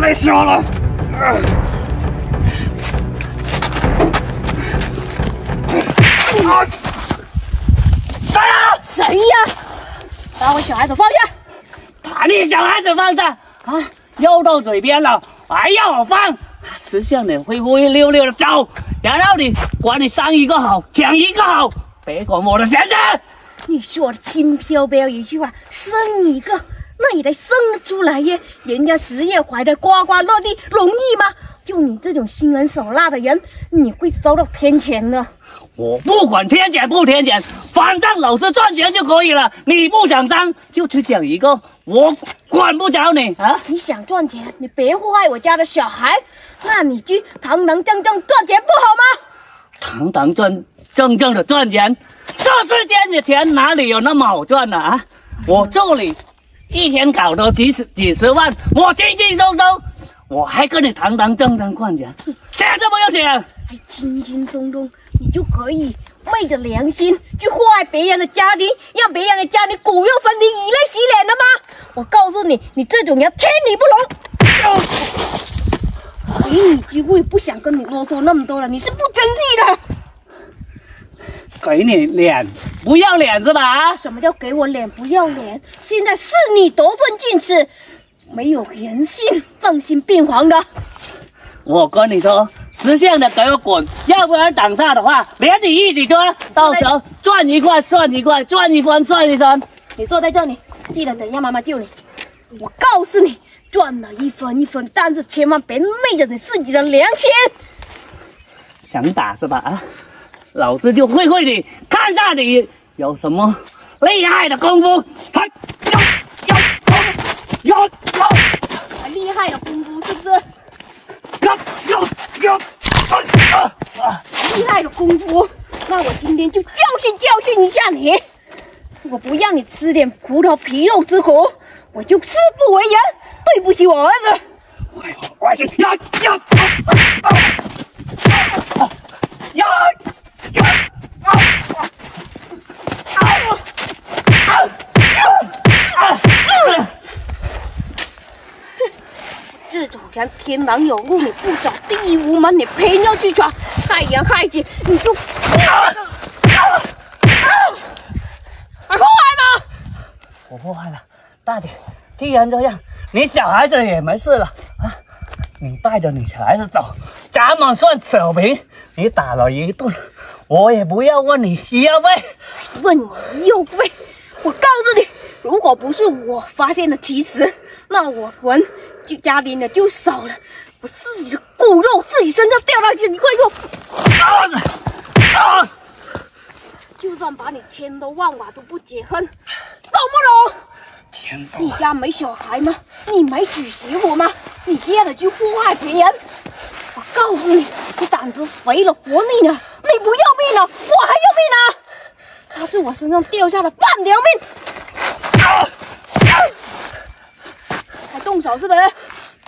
累死我了！啊！谁呀？谁呀？把我小孩子放下！把你小孩子放下！啊，又到嘴边了，还要我放？识相点，灰灰溜溜的走，然后你管你伤一个好，抢一个好，别管我的闲事。你说的轻飘飘一句话，生一个，那也得生出来耶！人家十月怀的呱呱落地，容易吗？就你这种心狠手辣的人，你会遭到天谴的。我不管天谴不天谴，反正老子赚钱就可以了。你不想生，就去讲一个，我管不着你啊！你想赚钱，你别祸害我家的小孩，那你去堂堂正正赚钱不好吗？堂堂正正正的赚钱，这世间的钱哪里有那么好赚的啊？我这里一天搞到几十几十万，我轻轻松松，我还跟你堂堂正正赚钱，想都不要想。还轻轻松松，你就可以昧着良心去祸害别人的家庭，让别人的家庭骨肉分离、以泪洗脸的吗？我告诉你，你这种人天理不容。给你机会，不想跟你啰嗦那么多了，你是不争气的。给你脸，不要脸是吧？什么叫给我脸不要脸？现在是你得寸进尺，没有人性，丧心病狂的。我跟你说。识相的给我滚，要不然等下的话，连你一起抓，到时候赚一块算一块，赚一分算一分。你坐在这里，记得等一下妈妈救你。我告诉你，赚了一分一分，但是千万别昧着你自己的良心。想打是吧？啊，老子就会会你，看下你有什么厉害的功夫。还有有有有，还厉害的功夫是不是？有有。厉害的功夫，那我今天就教训教训一下你。我不让你吃点葡萄皮肉之苦，我就誓不为人。对不起我儿子。坏坏事呀呀呀呀这种人天堂有路你不走，地狱无门你偏要去闯，害人害己你就还祸害吗？我祸害了，大姐。既然这样，你小孩子也没事了啊，你带着你小孩子走，咱们算扯平。你打了一顿，我也不要问你医药费。问我医药费？我告诉你，如果不是我发现的及时，那我们。就家里的就少了，我自己的骨肉自己身上掉下去，你快说！啊！就算把你千刀万剐都不解恨，懂不懂？天你家没小孩吗？你没娶媳妇吗？你这样的去祸害别人，我告诉你，你胆子肥了活腻了，你不要我还要命呢！他是我身上掉下的半条命。啊！动手是不是？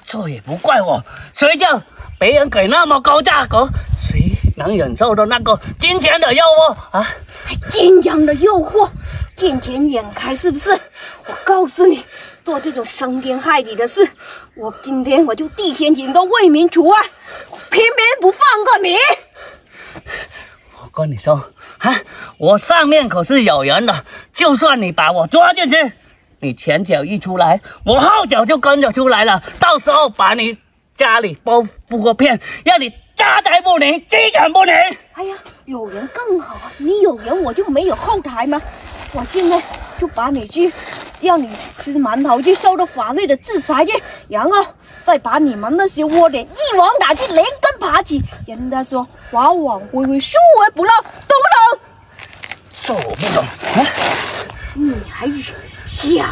这也不怪我，谁叫别人给那么高价格，谁能忍受的那个金钱的诱惑啊？金钱的诱惑，见钱眼开是不是？我告诉你，做这种伤天害理的事，我今天我就地天谴都为民除害，我偏偏不放过你。我跟你说啊，我上面可是有人的，就算你把我抓进去。你前脚一出来，我后脚就跟着出来了。到时候把你家里包覆个遍，让你家财不宁，鸡犬不宁。哎呀，有人更好啊！你有人，我就没有后台吗？我现在就把你去，让你吃馒头去，受到法律的制裁去，然后再把你们那些窝点一网打尽，连根拔起。人家说法网恢恢，疏而不漏，懂不懂？这我不懂啊！你还？想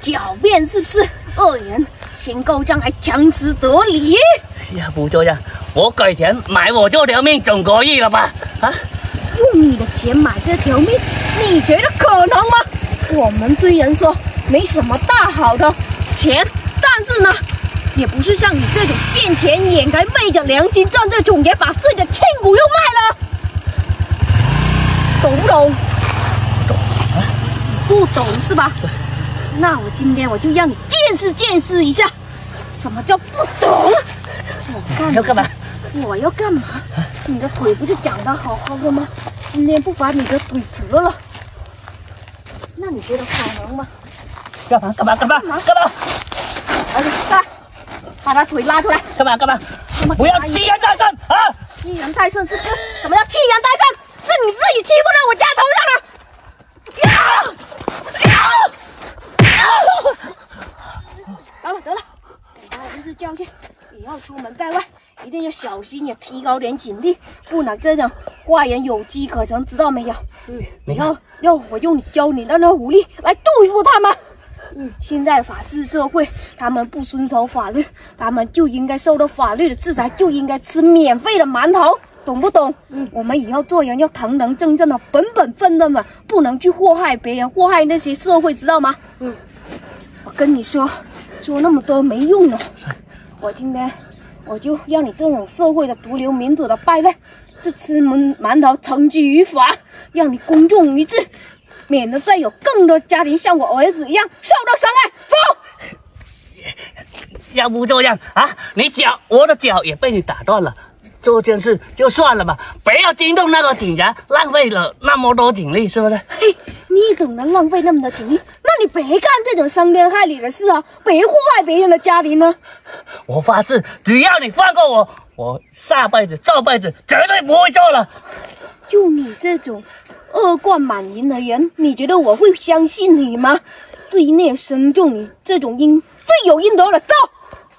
狡辩是不是？恶人先告状还强词夺理？要不这样，我给钱买我这条命总可以了吧？啊，用你的钱买这条命，你觉得可能吗？我们虽然说没什么大好的钱，但是呢，也不是像你这种见钱眼开、昧着良心赚这种也，把自己的亲骨又卖了，懂不懂？不懂是吧？那我今天我就让你见识见识一下，什么叫不懂？我干嘛？我要干嘛？你的腿不是长得好好的吗？今天不把你的腿折了，那你觉得可能吗？干嘛？干嘛？干嘛？干嘛？来，来，把他腿拉出来。干嘛？干嘛？不要欺人太甚啊！欺人太甚是指什么叫欺人太甚？是你自己欺负到我家头上了。得了得了，给他一次教训，以后出门在外一定要小心，也提高点警惕，不能这种坏人有机可乘，知道没有？嗯，你要要我用你教你的那武力来对付他们。嗯，现在法治社会，他们不遵守法律，他们就应该受到法律的制裁，就应该吃免费的馒头，懂不懂？嗯，我们以后做人要堂堂正正的，本本分分的，不能去祸害别人，祸害那些社会，知道吗？嗯，我跟你说，说那么多没用的，我今天我就让你这种社会的毒瘤、民主的败类，这吃馒馒头惩之于法，让你公众一致。免得再有更多家庭像我儿子一样受到伤害。走，要不这样啊？你脚，我的脚也被你打断了，这件事就算了吧，不要惊动那个警察，浪费了那么多警力，是不是？嘿，你怎么能浪费那么多警力？那你别干这种伤天害理的事啊！别祸害别人的家庭呢！我发誓，只要你放过我，我下辈子、这辈子绝对不会做了。就你这种。恶贯满盈的人，你觉得我会相信你吗？罪孽深重，你这种应罪有应得的。走，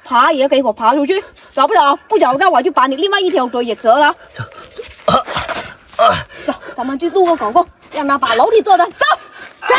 爬也给我爬出去，找不着，不找到我就把你另外一条腿也折了。走，走，咱们去录个广让他把楼梯做的走，走。